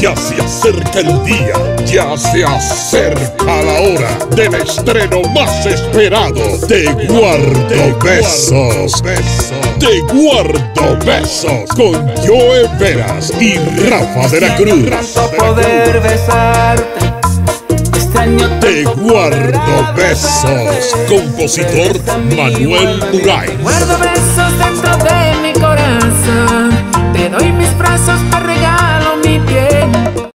Ya se acerca el día, ya se acerca la hora del estreno más esperado de Guardo Besos. De Guardo Besos con Joe Veras y Rafa de la Cruz. poder besarte. Este Extraño Te guardo besos, compositor este Manuel Muray.